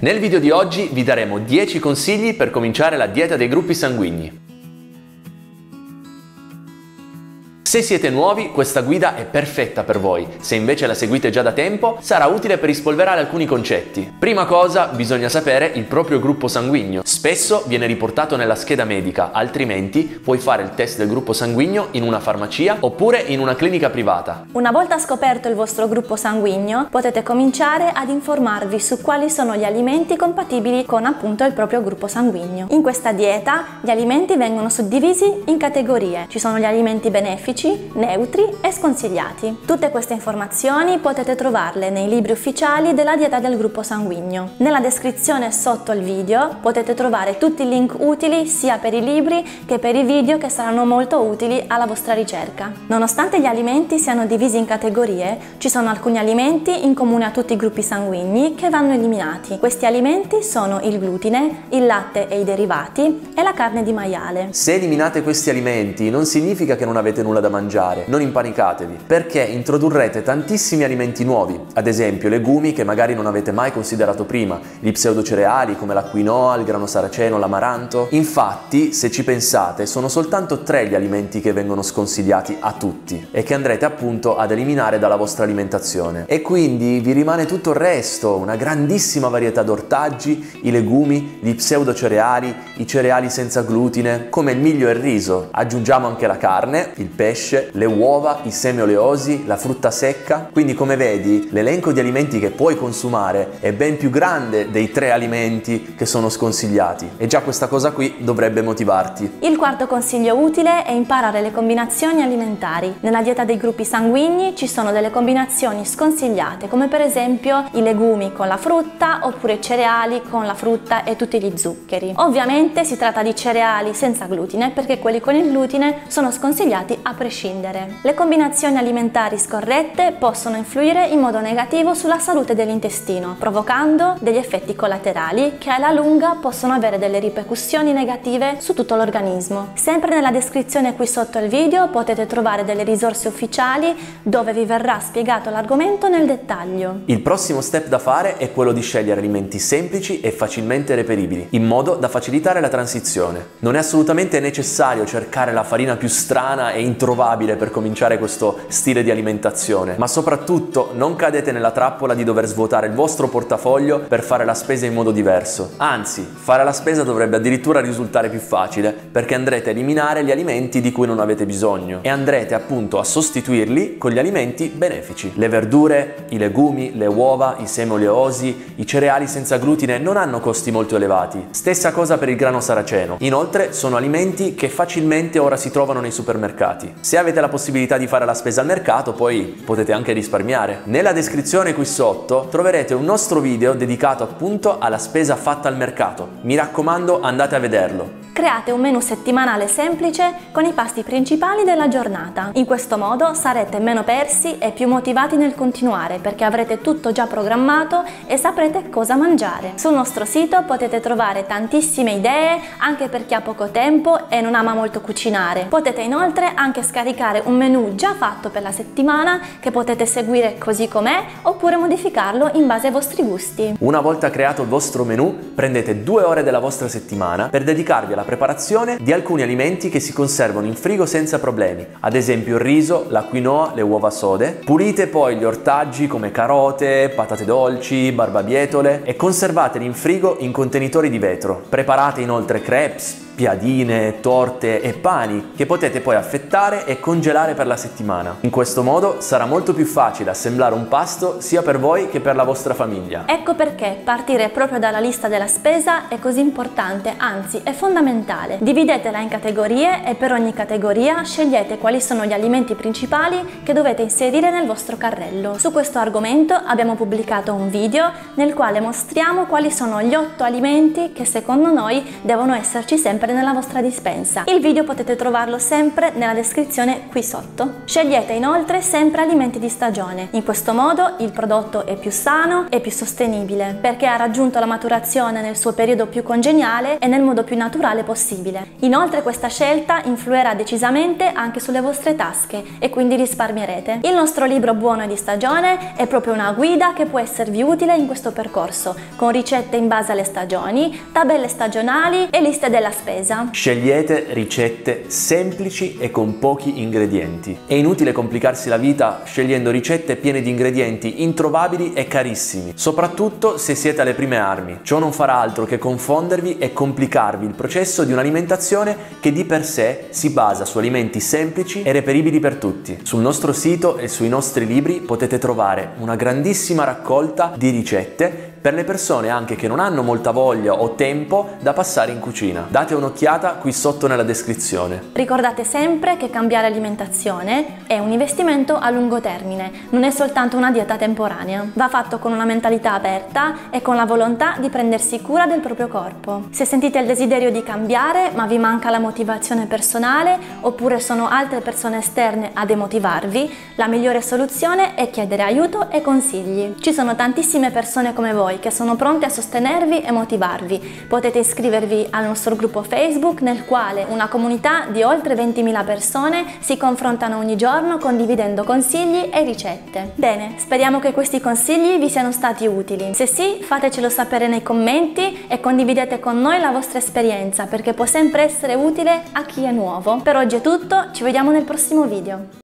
Nel video di oggi vi daremo 10 consigli per cominciare la dieta dei gruppi sanguigni. Se siete nuovi, questa guida è perfetta per voi. Se invece la seguite già da tempo, sarà utile per rispolverare alcuni concetti. Prima cosa, bisogna sapere il proprio gruppo sanguigno. Spesso viene riportato nella scheda medica, altrimenti puoi fare il test del gruppo sanguigno in una farmacia oppure in una clinica privata. Una volta scoperto il vostro gruppo sanguigno, potete cominciare ad informarvi su quali sono gli alimenti compatibili con appunto il proprio gruppo sanguigno. In questa dieta gli alimenti vengono suddivisi in categorie. Ci sono gli alimenti benefici, neutri e sconsigliati. Tutte queste informazioni potete trovarle nei libri ufficiali della dieta del gruppo sanguigno. Nella descrizione sotto il video potete trovare tutti i link utili sia per i libri che per i video che saranno molto utili alla vostra ricerca. Nonostante gli alimenti siano divisi in categorie, ci sono alcuni alimenti in comune a tutti i gruppi sanguigni che vanno eliminati. Questi alimenti sono il glutine, il latte e i derivati e la carne di maiale. Se eliminate questi alimenti non significa che non avete nulla da mangiare, non impanicatevi, perché introdurrete tantissimi alimenti nuovi, ad esempio legumi che magari non avete mai considerato prima, gli pseudocereali come la quinoa, il grano saraceno, l'amaranto. Infatti, se ci pensate, sono soltanto tre gli alimenti che vengono sconsigliati a tutti e che andrete appunto ad eliminare dalla vostra alimentazione. E quindi vi rimane tutto il resto, una grandissima varietà d'ortaggi, i legumi, gli pseudocereali, i cereali senza glutine, come il miglio e il riso. Aggiungiamo anche la carne, il pesce, pesce, le uova, i semi oleosi, la frutta secca. Quindi come vedi l'elenco di alimenti che puoi consumare è ben più grande dei tre alimenti che sono sconsigliati e già questa cosa qui dovrebbe motivarti. Il quarto consiglio utile è imparare le combinazioni alimentari. Nella dieta dei gruppi sanguigni ci sono delle combinazioni sconsigliate come per esempio i legumi con la frutta oppure i cereali con la frutta e tutti gli zuccheri. Ovviamente si tratta di cereali senza glutine perché quelli con il glutine sono sconsigliati a prescindere. Le combinazioni alimentari scorrette possono influire in modo negativo sulla salute dell'intestino, provocando degli effetti collaterali che alla lunga possono avere delle ripercussioni negative su tutto l'organismo. Sempre nella descrizione qui sotto il video potete trovare delle risorse ufficiali dove vi verrà spiegato l'argomento nel dettaglio. Il prossimo step da fare è quello di scegliere alimenti semplici e facilmente reperibili, in modo da facilitare la transizione. Non è assolutamente necessario cercare la farina più strana e introvabile trovabile per cominciare questo stile di alimentazione, ma soprattutto non cadete nella trappola di dover svuotare il vostro portafoglio per fare la spesa in modo diverso. Anzi, fare la spesa dovrebbe addirittura risultare più facile perché andrete a eliminare gli alimenti di cui non avete bisogno e andrete appunto a sostituirli con gli alimenti benefici. Le verdure, i legumi, le uova, i semi oleosi, i cereali senza glutine non hanno costi molto elevati. Stessa cosa per il grano saraceno. Inoltre sono alimenti che facilmente ora si trovano nei supermercati. Se avete la possibilità di fare la spesa al mercato, poi potete anche risparmiare. Nella descrizione qui sotto troverete un nostro video dedicato appunto alla spesa fatta al mercato. Mi raccomando, andate a vederlo. Create un menu settimanale semplice con i pasti principali della giornata. In questo modo sarete meno persi e più motivati nel continuare perché avrete tutto già programmato e saprete cosa mangiare. Sul nostro sito potete trovare tantissime idee anche per chi ha poco tempo e non ama molto cucinare. Potete inoltre anche scaricare un menu già fatto per la settimana che potete seguire così com'è oppure modificarlo in base ai vostri gusti. Una volta creato il vostro menu prendete due ore della vostra settimana per dedicarvi alla la preparazione di alcuni alimenti che si conservano in frigo senza problemi, ad esempio il riso, la quinoa, le uova sode. Pulite poi gli ortaggi come carote, patate dolci, barbabietole e conservateli in frigo in contenitori di vetro. Preparate inoltre crepes, piadine, torte e pani che potete poi affettare e congelare per la settimana. In questo modo sarà molto più facile assemblare un pasto sia per voi che per la vostra famiglia. Ecco perché partire proprio dalla lista della spesa è così importante, anzi è fondamentale. Dividetela in categorie e per ogni categoria scegliete quali sono gli alimenti principali che dovete inserire nel vostro carrello. Su questo argomento abbiamo pubblicato un video nel quale mostriamo quali sono gli otto alimenti che secondo noi devono esserci sempre sempre nella vostra dispensa. Il video potete trovarlo sempre nella descrizione qui sotto. Scegliete inoltre sempre alimenti di stagione. In questo modo il prodotto è più sano e più sostenibile perché ha raggiunto la maturazione nel suo periodo più congeniale e nel modo più naturale possibile. Inoltre questa scelta influirà decisamente anche sulle vostre tasche e quindi risparmierete. Il nostro libro buono e di stagione è proprio una guida che può esservi utile in questo percorso, con ricette in base alle stagioni, tabelle stagionali e liste della spesa. Scegliete ricette semplici e con pochi ingredienti. È inutile complicarsi la vita scegliendo ricette piene di ingredienti introvabili e carissimi, soprattutto se siete alle prime armi. Ciò non farà altro che confondervi e complicarvi il processo di un'alimentazione che di per sé si basa su alimenti semplici e reperibili per tutti. Sul nostro sito e sui nostri libri potete trovare una grandissima raccolta di ricette per le persone anche che non hanno molta voglia o tempo da passare in cucina. Date un'occhiata qui sotto nella descrizione. Ricordate sempre che cambiare alimentazione è un investimento a lungo termine, non è soltanto una dieta temporanea. Va fatto con una mentalità aperta e con la volontà di prendersi cura del proprio corpo. Se sentite il desiderio di cambiare ma vi manca la motivazione personale oppure sono altre persone esterne a demotivarvi, la migliore soluzione è chiedere aiuto e consigli. Ci sono tantissime persone come voi voi che sono pronti a sostenervi e motivarvi. Potete iscrivervi al nostro gruppo Facebook nel quale una comunità di oltre 20.000 persone si confrontano ogni giorno condividendo consigli e ricette. Bene, speriamo che questi consigli vi siano stati utili. Se sì, fatecelo sapere nei commenti e condividete con noi la vostra esperienza perché può sempre essere utile a chi è nuovo. Per oggi è tutto, ci vediamo nel prossimo video.